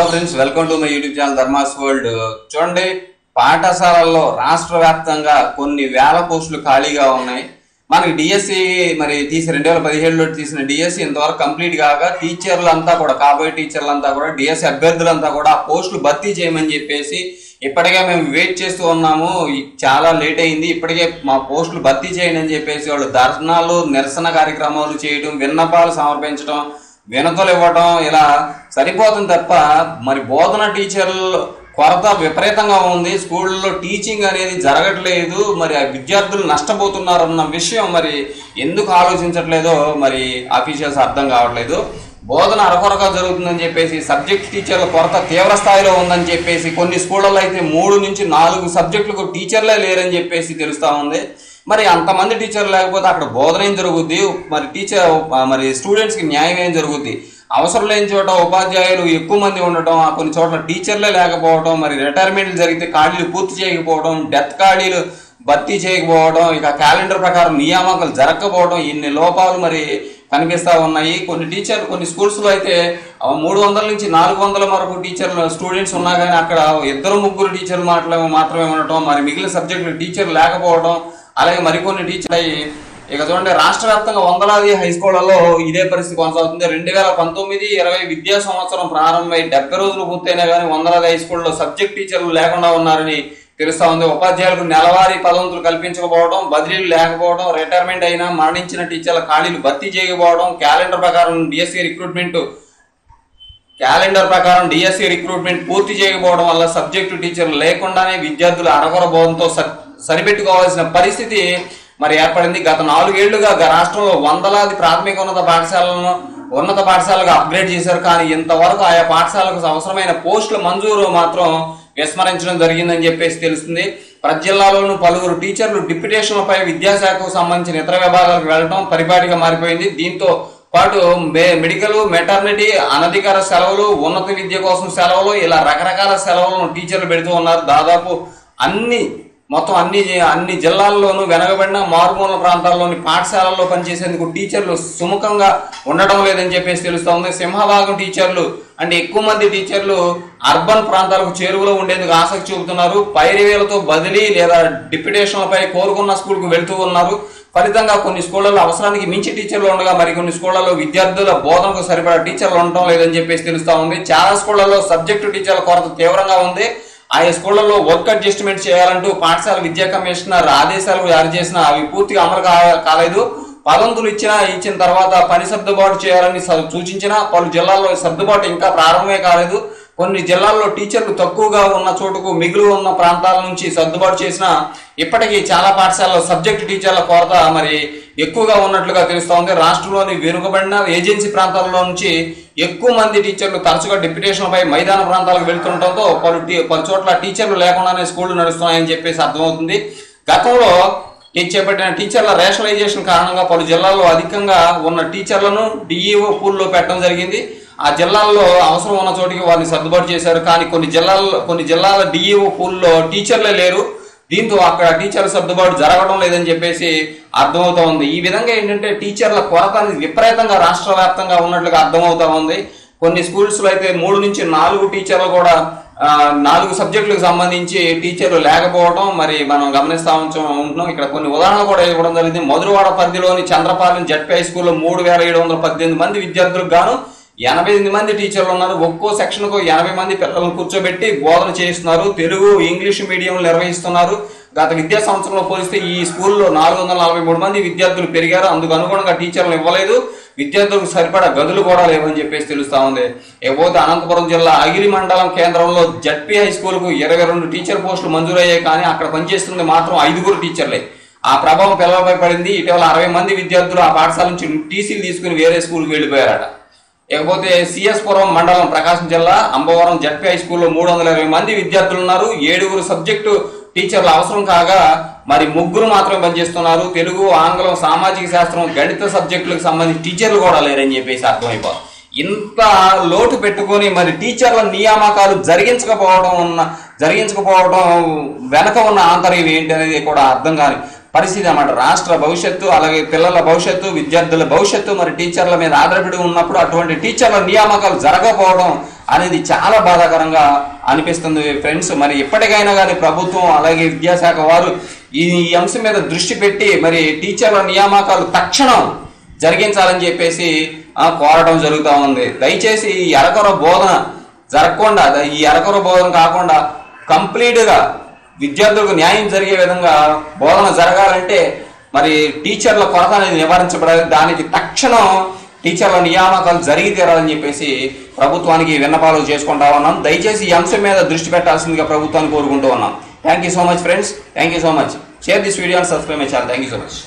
Hello friends welcome to my YouTube channel Dharma's world చూడండి పాఠశాలల్లో రాష్ట్ర వ్యాప్తంగా కొన్ని వేల పోస్టులు ఖాళీగా ఉన్నాయి. మనకి డిఎస్సి మరి తీసి రెండు వేల పదిహేడులో తీసిన డిఎస్సి ఇంతవరకు కంప్లీట్ కాగా టీచర్లంతా కూడా కాబోయే టీచర్లంతా కూడా డిఎస్సి అభ్యర్థులంతా కూడా ఆ పోస్టులు భర్తీ చేయమని చెప్పేసి ఇప్పటికే మేము వెయిట్ చేస్తూ ఉన్నాము. చాలా లేట్ అయింది. ఇప్పటికే మా పోస్టులు భర్తీ చేయండి అని చెప్పేసి వాళ్ళు ధర్నాలు నిరసన కార్యక్రమాలు చేయడం విన్నపాలు సమర్పించడం వినతులు ఇవ్వటం ఇలా సరిపోతుంది తప్ప మరి బోధన టీచర్లు కొరత విపరీతంగా ఉంది. స్కూళ్ళలో టీచింగ్ అనేది జరగట్లేదు. మరి ఆ విద్యార్థులు నష్టపోతున్నారన్న విషయం మరి ఎందుకు ఆలోచించట్లేదో మరి ఆఫీషియల్స్ అర్థం కావట్లేదు. బోధన అరకొరగా జరుగుతుందని చెప్పేసి సబ్జెక్ట్ టీచర్ల కొరత తీవ్ర స్థాయిలో ఉందని చెప్పేసి కొన్ని స్కూళ్ళల్లో అయితే మూడు నుంచి నాలుగు సబ్జెక్టులకు టీచర్లే లేరని చెప్పేసి తెలుస్తూ ఉంది. మరి అంతమంది టీచర్లు లేకపోతే అక్కడ బోధన ఏం జరుగుద్ది? మరి టీచర్ మరి స్టూడెంట్స్కి న్యాయం ఏం జరుగుద్ది? అవసరం లేని చోట ఉపాధ్యాయులు ఎక్కువ మంది ఉండటం ఆ కొన్ని చోట్ల టీచర్లే లేకపోవడం మరి రిటైర్మెంట్లు జరిగితే ఖాళీలు పూర్తి చేయకపోవడం డెత్ ఖాళీలు భర్తీ చేయకపోవడం ఇక క్యాలెండర్ ప్రకారం నియామకాలు జరగకపోవడం ఇన్ని లోపాలు మరి కనిపిస్తా ఉన్నాయి. కొన్ని టీచర్ కొన్ని స్కూల్స్లో అయితే మూడు వందల నుంచి నాలుగు వందల వరకు టీచర్లు స్టూడెంట్స్ ఉన్నా కానీ అక్కడ ఇద్దరు ముగ్గురు టీచర్లు మాత్రమే మాత్రమే ఉండటం మరి మిగిలిన సబ్జెక్టులు టీచర్ లేకపోవడం అలాగే మరికొన్ని టీచర్ అయ్యి ఇక చూడండి రాష్ట్ర వ్యాప్తంగా వందలాది హై స్కూళ్ళలో ఇదే పరిస్థితి కొనసాగుతుంది. రెండు వేల పంతొమ్మిది ఇరవై విద్యా సంవత్సరం ప్రారంభమై డెబ్బై రోజులు పూర్తయినా కానీ వందలాది హై స్కూల్లో సబ్జెక్ట్ టీచర్లు లేకుండా ఉన్నారని తెలుస్తా ఉంది. ఉపాధ్యాయులకు నెలవారీ పదవంతులు కల్పించకపోవడం బదిలీలు లేకపోవడం రిటైర్మెంట్ అయినా మరణించిన టీచర్ల ఖాళీలు భర్తీ చేయకపోవడం క్యాలెండర్ ప్రకారం డిఎస్సి రిక్రూట్మెంట్ క్యాలెండర్ ప్రకారం డిఎస్సి రిక్రూట్మెంట్ పూర్తి చేయకపోవడం వల్ల సబ్జెక్టు టీచర్లు లేకుండానే విద్యార్థులు అరకొర సరిపెట్టుకోవాల్సిన పరిస్థితి మరి ఏర్పడింది. గత నాలుగేళ్ళుగా గ- రాష్ట్రంలో వందలాది ప్రాథమిక ఉన్నత పాఠశాలను ఉన్నత పాఠశాలకు అప్గ్రేడ్ చేశారు. కానీ ఇంతవరకు ఆయా పాఠశాలకు అవసరమైన పోస్టుల మంజూరు మాత్రం విస్మరించడం జరిగిందని చెప్పేసి తెలుస్తుంది. ప్రతి జిల్లాలోనూ పలువురు టీచర్లు డిప్యుటేషన్లపై విద్యాశాఖకు సంబంధించిన ఇతర విభాగాలకు వెళ్ళడం పరిపాటిగా మారిపోయింది. దీంతో పాటు మెడికల్ మెటర్నిటీ అనధికార సెలవులు ఉన్నత విద్య కోసం సెలవులు ఇలా రకరకాల సెలవులను టీచర్లు పెడుతూ ఉన్నారు. దాదాపు అన్ని మొత్తం అన్ని అన్ని జిల్లాల్లోనూ వెనకబడిన మారుమూల ప్రాంతాల్లోని పాఠశాలల్లో పనిచేసేందుకు టీచర్లు సుముఖంగా ఉండడం లేదని చెప్పేసి తెలుస్తోంది సింహభాగం టీచర్లు అంటే ఎక్కువ మంది టీచర్లు అర్బన్ ప్రాంతాలకు చేరువలో ఉండేందుకు ఆసక్తి చూపుతున్నారు. పైరవేలతో బదిలీ లేదా డిప్యుటేషన్లపై కోరుకున్న స్కూల్కు వెళ్తూ ఉన్నారు. ఫలితంగా కొన్ని స్కూళ్ళలో అవసరానికి మించి టీచర్లు ఉండగా మరికొన్ని స్కూళ్ళలో విద్యార్థుల బోధనకు సరిపడా టీచర్లు ఉండటం లేదని చెప్పేసి తెలుస్తూ ఉంది. చాలా స్కూళ్ళలో సబ్జెక్టు టీచర్ల కొరత తీవ్రంగా ఉంది. ఆయా స్కూళ్ళలో వర్క్ అడ్జస్ట్మెంట్ చేయాలంటూ పాఠశాల విద్యా కమిషనర్ ఆదేశాలు జారీ చేసిన అవి పూర్తిగా అమలు కాలేదు. పదవంతులు ఇచ్చిన ఇచ్చిన తర్వాత పని సర్దుబాటు చేయాలని స- సూచించిన పలు జిల్లాల్లో సర్దుబాటు ఇంకా ప్రారంభమే కాలేదు. కొన్ని జిల్లాల్లో టీచర్లు తక్కువగా ఉన్న చోటుకు మిగులు ఉన్న ప్రాంతాల నుంచి సర్దుబాటు చేసిన ఇప్పటికీ చాలా పాఠశాలలో సబ్జెక్ట్ టీచర్ల కొరత మరి ఎక్కువగా ఉన్నట్లుగా తెలుస్తోంది. రాష్ట్రంలోని వెనుకబడిన ఏజెన్సీ ప్రాంతాల్లో నుంచి ఎక్కువ మంది టీచర్లు తరచుగా డిప్యుటేషన్లపై మైదాన ప్రాంతాలకు వెళ్తుండటంతో పలు టీ- పలు చోట్ల టీచర్లు లేకుండానే స్కూళ్ళు నడుస్తున్నాయని చెప్పేసి అర్థమవుతుంది. గతంలో చేపట్టిన టీచర్ల రేషనలైజేషన్ కారణంగా పలు జిల్లాల్లో అధికంగా ఉన్న టీచర్లను డిఈఓ పూల్లో పెట్టడం జరిగింది. ఆ జిల్లాల్లో అవసరం ఉన్న చోటికి వారిని సర్దుబాటు చేశారు. కానీ కొన్ని జిల్లాల్లో కొన్ని జిల్లాల డిఈఓ పూల్లో టీచర్లే లేరు. దీంతో అక్కడ టీచర్ల సర్దుబాటు జరగడం లేదని చెప్పేసి అర్థమవుతా ఉంది. ఈ విధంగా ఏంటంటే టీచర్ల కొరత అనేది విపరీతంగా రాష్ట్ర వ్యాప్తంగా ఉన్నట్లుగా అర్థమవుతా ఉంది. కొన్ని స్కూల్స్లో అయితే మూడు నుంచి నాలుగు టీచర్లు కూడా నాలుగు సబ్జెక్టులకు సంబంధించి టీచర్లు లేకపోవడం మరి మనం గమనిస్తూ ఉంటున్నాం. ఇక్కడ కొన్ని ఉదాహరణలు కూడా ఇవ్వడం జరిగింది. మధురవాడ పరిధిలోని చంద్రపాలెం జడ్పీ హై స్కూల్లో మూడు వేల ఏడు వందల పద్దెనిమిది మంది విద్యార్థులకు గాను ఎనభై ఎనిమిది మంది టీచర్లు ఉన్నారు. ఒక్కో సెక్షన్కు ఎనభై మంది పిల్లలను కూర్చోబెట్టి బోధన చేస్తున్నారు తెలుగు ఇంగ్లీష్ మీడియం నిర్వహిస్తున్నారు. గత విద్యా సంవత్సరంలో పోలిస్తే ఈ స్కూల్లో నాలుగు వందల నలభై మూడు మంది విద్యార్థులు పెరిగారు. అందుకు అనుగుణంగా టీచర్లు ఇవ్వలేదు. విద్యార్థులకు సరిపడా గదులు కూడా లేవని చెప్పేసి తెలుస్తా ఉంది. ఇకపోతే అనంతపురం జిల్లా అగిరి మండలం కేంద్రంలో జడ్పీ హై స్కూల్కు ఇరవై రెండు టీచర్ పోస్టులు మంజూరయ్యాయి. కానీ అక్కడ పనిచేస్తుంది మాత్రం ఐదుగురు టీచర్లే. ఆ ప్రభావం పిల్లలపై పడింది. ఇటీవల అరవై మంది విద్యార్థులు ఆ పాఠశాల నుంచి టీసీలు తీసుకుని వేరే స్కూల్కి వెళ్ళిపోయారట. ఇకపోతే సిఎస్ పురం మండలం ప్రకాశం జిల్లా అంబవరం జడ్పీ హై స్కూల్లో మూడు వందల ఇరవై మంది విద్యార్థులు ఉన్నారు ఏడుగురు సబ్జెక్టు టీచర్లు అవసరం కాగా మరి ముగ్గురు మాత్రమే పనిచేస్తున్నారు. తెలుగు ఆంగ్లం సామాజిక శాస్త్రం గణిత సబ్జెక్టులకు సంబంధించి టీచర్లు కూడా లేరని చెప్పేసి అర్థమైపోతుంది. ఇంత లోటు పెట్టుకొని మరి టీచర్ల నియామకాలు జరిగించకపోవడం ఉన్న జరిగించకపోవడం వెనక ఉన్న ఆంతర్యం ఏంటి అనేది కూడా అర్థం కాని పరిస్థితి అన్నమాట. రాష్ట్ర భవిష్యత్తు అలాగే పిల్లల భవిష్యత్తు విద్యార్థుల భవిష్యత్తు మరి టీచర్ల మీద ఆధారపడి ఉన్నప్పుడు అటువంటి టీచర్ల నియామకాలు జరగకపోవడం అనేది చాలా బాధాకరంగా అనిపిస్తుంది ఫ్రెండ్స్. మరి ఎప్పటికైనా కానీ ప్రభుత్వం అలాగే విద్యాశాఖ వారు ఈ అంశం మీద దృష్టి పెట్టి మరి టీచర్ల నియామకాలు తక్షణం జరిగించాలని చెప్పేసి కోరడం జరుగుతూ ఉంది. దయచేసి ఈ అరకొర బోధన జరగకుండా ఈ అరకొర బోధన కాకుండా కంప్లీట్గా విద్యార్థులకు న్యాయం జరిగే విధంగా బోధన జరగాలంటే మరి టీచర్ల కొరత అనేది నివారించబడాలి దానికి తక్షణం టీచర్ల నియామకాలు జరిగి తీరాలని చెప్పేసి ప్రభుత్వానికి విన్నపాలు చేసుకుంటా ఉన్నాం. దయచేసి ఈ అంశం మీద దృష్టి పెట్టాల్సిందిగా ప్రభుత్వాన్ని కోరుకుంటూ ఉన్నాం. Thank you so much friends thank you so much share this video and subscribe my channel thank you so much